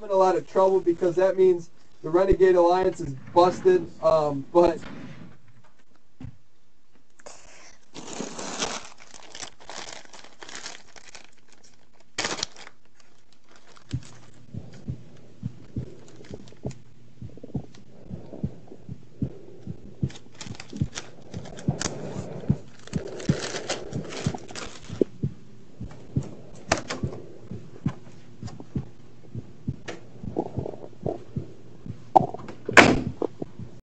I'm in a lot of trouble because that means the Renegade Alliance is busted. Um, but